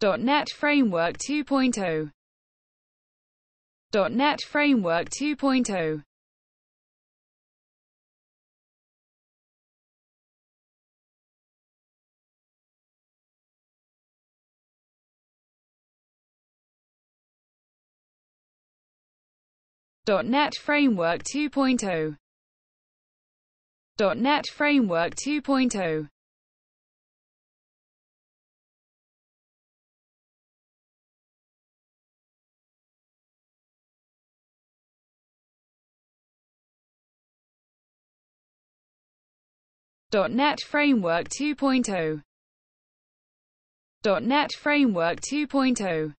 .NET Framework 2.0 .NET Framework 2.0 .NET Framework 2.0 .NET Framework 2.0 .NET Framework 2.0 .NET Framework 2.0